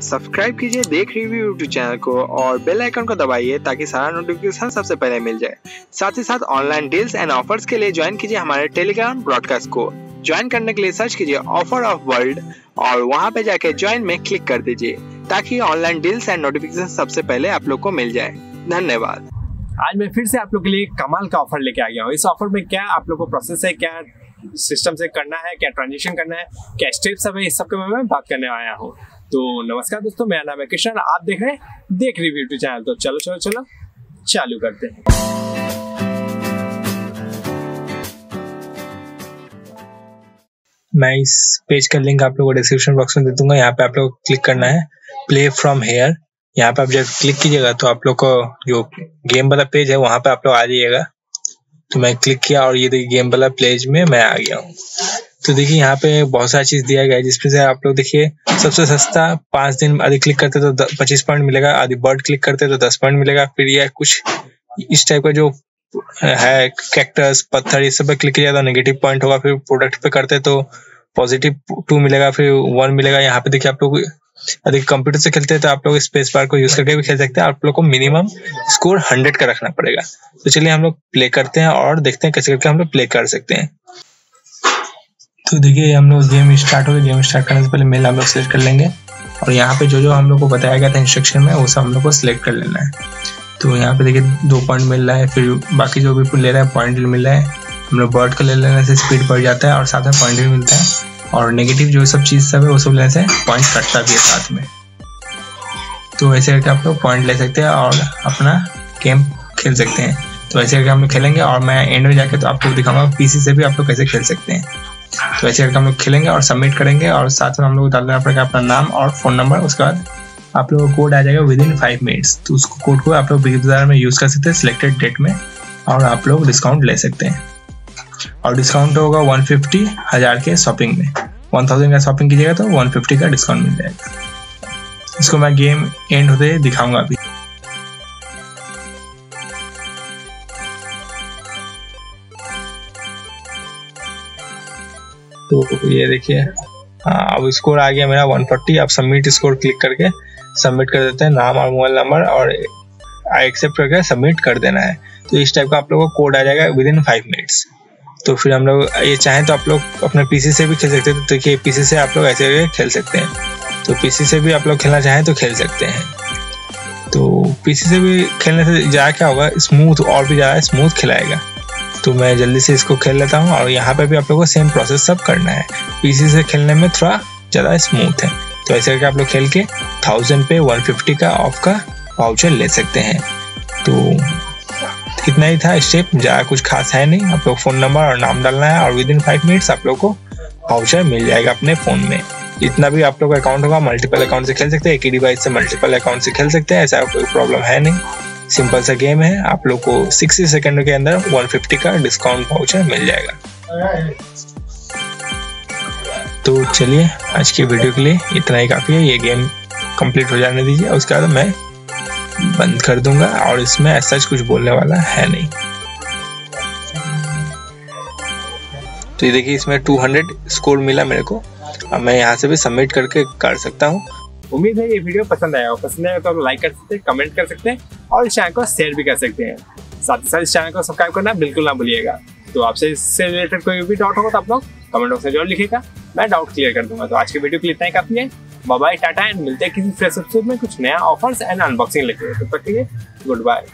Subscribe कीजिए देख review YouTube channel को और बेल आइकन को दबाइए ताकि सारा नोटिफिकेशन सबसे पहले मिल जाए। साथ ही साथ ऑनलाइन डील्स एंड ऑफर्स के लिए ज्वाइन कीजिए हमारे टेलीग्राम ब्रॉडकास्ट को। ज्वाइन करने के लिए सर्च कीजिए ऑफ़र ऑफ़ वर्ल्ड और वहाँ पे जाके ज्वाइन में क्लिक कर दीजिए ताकि ऑनलाइन डील्स एंड नोटिफिकेशन सबसे पहले आप लोग को मिल जाए। धन्यवाद। आज मैं फिर से आप लोग के लिए कमाल का ऑफ़र लेके आ गया हूँ। इस ऑफ़र में क्या आप लोग को प्रोसेस है, क्या सिस्टम से करना है, क्या ट्रांजेक्शन करना है, क्या स्टेप्स है, इस सब के बारे में बात करने आया हूँ। तो नमस्कार दोस्तों, मेरा नाम है किशन, आप देख रहे हैं देख रिव्यू टू चैनल। तो चलो चलो चलो, चालू करते हैं। मैं इस पेज का लिंक आप लोगों को डिस्क्रिप्शन बॉक्स में दे दूँगा, यहाँ पे आप लोग क्लिक करना है। प्ले फ्रॉम हेयर यहाँ पे आप जब क्लिक कीजिएगा तो आप लोग को जो गेम वाला पेज है, वहाँ पे आप लोग आ जाइएगा। तो मैं क्लिक किया और ये देखिए गेम वाला पेज में मैं आ गया हूँ। तो देखिए, यहाँ पे बहुत सारी चीज़ दिया गया है, जिसमें से आप लोग देखिए, सबसे सस्ता पाँच दिन आदि क्लिक करते तो पच्चीस पॉइंट मिलेगा आदि बर्ड क्लिक करते तो दस पॉइंट मिलेगा, फिर यह कुछ इस टाइप का जो है कैक्टस पत्थर, ये सब पे क्लिक किया तो नेगेटिव पॉइंट होगा, फिर प्रोडक्ट पे करते तो पॉजिटिव टू मिलेगा, फिर वन मिलेगा। यहाँ पे देखिए आप लोग यदि कंप्यूटर से खेलते हैं तो आप लोग स्पेस बार को यूज़ करके भी खेल सकते हैं। आप लोग को मिनिमम स्कोर हंड्रेड का रखना पड़ेगा। तो चलिए हम लोग प्ले करते हैं और देखते हैं कैसे करके हम लोग प्ले कर सकते हैं। तो देखिए, हम लोग गेम स्टार्ट हो गया। गेम स्टार्ट करने से पहले मेल हम लोग सेलेक्ट कर लेंगे। और यहाँ पे जो जो हम लोग को बताया गया था इंस्ट्रक्शन में, वो सब हम लोग को सिलेक्ट कर लेना है। तो यहाँ पे देखिए, दो पॉइंट मिल रहा है, फिर बाकी जो भी ले रहा है पॉइंट मिल रहा है। हम लोग बर्ड को ले लेने से स्पीड बढ़ जाता है और साथ में पॉइंट भी मिलता है। और नेगेटिव जो सब चीज़ सब है, वो सब लेने से पॉइंट कटता भी है साथ में। तो ऐसे करके आप लोग पॉइंट ले सकते हैं और अपना गेम खेल सकते हैं। तो ऐसे करके हम लोग खेलेंगे और मैं एंड में जाके तो आपको दिखाऊँगा पीसी से भी आप लोग कैसे खेल सकते हैं। तो ऐसे करके हम लोग खेलेंगे और सबमिट करेंगे और साथ में हम लोग डाल देना पड़ेगा अपना नाम और फ़ोन नंबर उसके बाद आप लोगों को कोड आ जाएगा विद इन फाइव मिनट्स तो उसको कोड को आप लोग बिग बाज़ार में यूज़ कर सकते हैं सिलेक्टेड डेट में, और आप लोग डिस्काउंट ले सकते हैं। और डिस्काउंट होगा 150 हज़ार के शॉपिंग में। 1000 का शॉपिंग कीजिएगा तो 150 का डिस्काउंट मिल जाएगा। इसको मैं गेम एंड होते दिखाऊँगा अभी। तो ये देखिए हाँ अब स्कोर आ गया मेरा 140 अब सबमिट स्कोर क्लिक करके सबमिट कर देते हैं, नाम और मोबाइल नंबर और एक्सेप्ट करके सबमिट कर देना है। तो इस टाइप का आप लोगों को कोड आ जाएगा विद इन फाइव मिनट्स तो फिर हम लोग, ये चाहें तो आप लोग अपने पीसी से भी खेल सकते हैं। तो देखिए पीसी से आप लोग ऐसे खेल सकते हैं। तो पीसी से भी आप लोग खेलना चाहें तो खेल सकते हैं। तो पीसी से भी खेलने से ज़्यादा क्या होगा? स्मूथ और भी ज़्यादा स्मूथ खिलाएगा। तो मैं जल्दी से इसको खेल लेता हूँ और यहाँ पे भी आप लोगों को सेम प्रोसेस सब करना है। पीसी से खेलने में थोड़ा ज़्यादा स्मूथ है। तो ऐसे करके आप लोग खेल के थाउज़ेंड पे वन फिफ्टी का ऑफ़ का वाउचर ले सकते हैं। तो इतना ही था स्टेप ज़्यादा कुछ खास है नहीं। आप लोग फ़ोन नंबर और नाम डालना है और विद इन फाइव मिनट्स आप लोग को वाउचर मिल जाएगा अपने फ़ोन में। इतना भी आप लोग का अकाउंट होगा मल्टीपल अकाउंट से खेल सकते हैं, एक ही डिवाइस से मल्टीपल अकाउंट से खेल सकते हैं, ऐसा कोई प्रॉब्लम है नहीं। सिंपल सा गेम है, आप लोग को सिक्सटी सेकेंड के अंदर 150 का डिस्काउंट वाउचर मिल जाएगा। तो चलिए, आज की वीडियो के लिए इतना ही काफ़ी है। ये गेम कंप्लीट हो जाने दीजिए, उसके बाद मैं बंद कर दूँगा और इसमें ऐसा कुछ बोलने वाला है नहीं। तो ये देखिए, इसमें 200 स्कोर मिला मेरे को। अब मैं यहाँ से भी सबमिट करके कर सकता हूँ। उम्मीद है ये वीडियो पसंद आया हो। पसंद आया तो आप लाइक कर सकते हैं कमेंट कर सकते हैं। और इस चैनल को शेयर भी कर सकते हैं। साथ ही साथ इस चैनल को सब्सक्राइब करना बिल्कुल ना भूलिएगा। तो आपसे इससे रिलेटेड कोई भी डाउट होगा तो आप लोग कमेंट बॉक्स में ज़रूर लिखेगा मैं डाउट क्लियर कर दूँगा। तो आज की वीडियो के लिए इतना ही काफ़ी है। बाय टाटा एंड मिलते हैं किसी फ्रेश एपिसोड में कुछ नया ऑफर्स एंड अनबॉक्सिंग लेके। तब तक के लिए गुड बाय